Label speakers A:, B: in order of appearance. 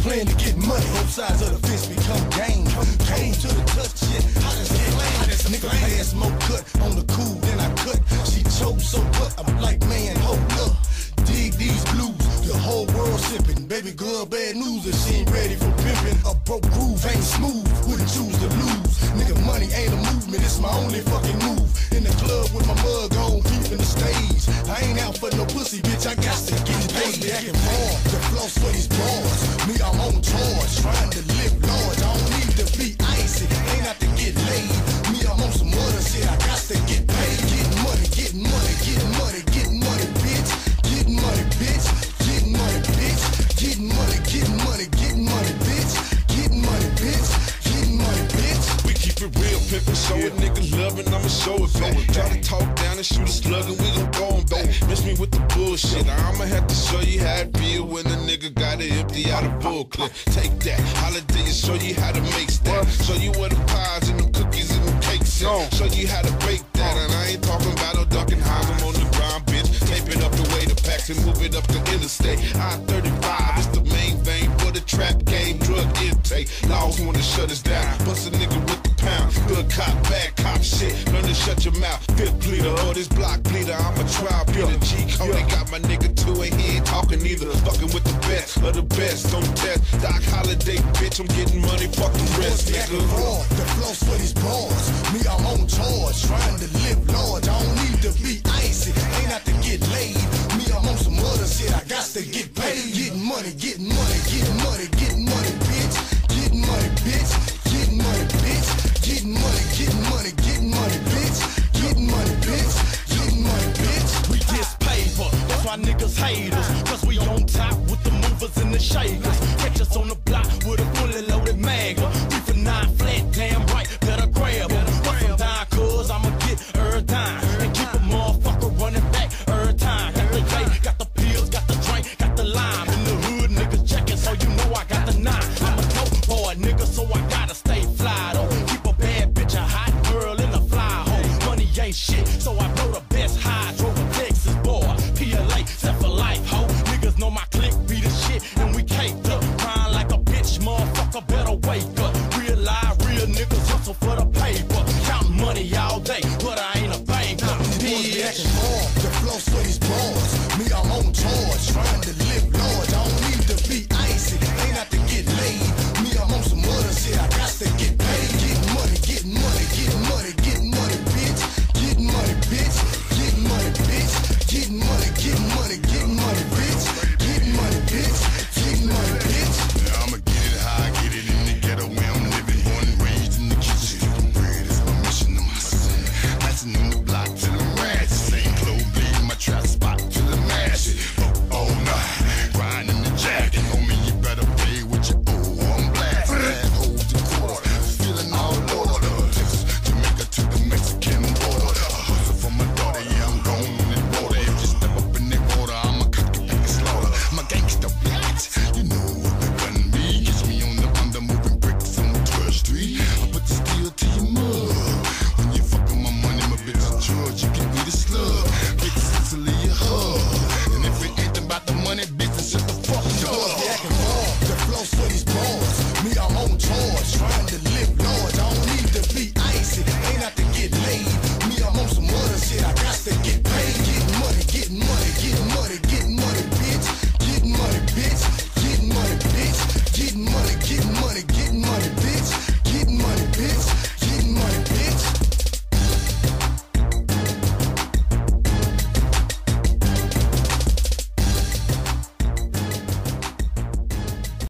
A: playing to get money. Both sides of the fence become game. Came to the touch shit, hot as a flame. Nigga pass more cut on the cool, then I cut. She choked so what? I'm like, man, hold up. Dig these blues, the whole world sipping. Baby girl, bad news if she ain't ready for pimping. A broke groove ain't smooth, wouldn't choose to lose. Nigga, money ain't a movement, it's my only fucking move. In the club with my mug on, peeping the stage. I ain't out for no pussy, bitch, I got to get paid. Acting hard, the floss for these
B: pimpin', show it, nigga loving, I'ma show it back. Try to talk down and shoot a slug and we gon' go on back. Miss me with the bullshit, I'ma have to show you how it feel when a nigga got it empty out a full clip. Take that, holiday and show you how to make that. Show you where the pies and the cookies and the cakes at. Show you how to bake that, and I ain't talking about no ducking high. I'm on the grind, bitch. Tape it up the way the packs and move it up the interstate. I-35 is the main vein for the trap game, drug intake. Laws wanna shut us down, bust a nigga with the pound. Good cop, bad cop shit. Learn to shut your mouth. Fifth pleader, or this block bleeder. I'm a trial beater. G code, they got my nigga to it. He ain't talking either. Fucking with the best of the best. Don't test. Dok Holiday, bitch. I'm getting money. Fuck the rest, nigga.
A: hard, the floss for these bars. Me, I'm on charge, trying to live large. I don't need to be icy, ain't out to get laid. Me, I'm on some other shit, I got to get paid. Getting money, getting money, getting money,
C: fully loaded mag. We for nine Boys be acting. The flow for these. Me, I'm on charge. Trying to live large.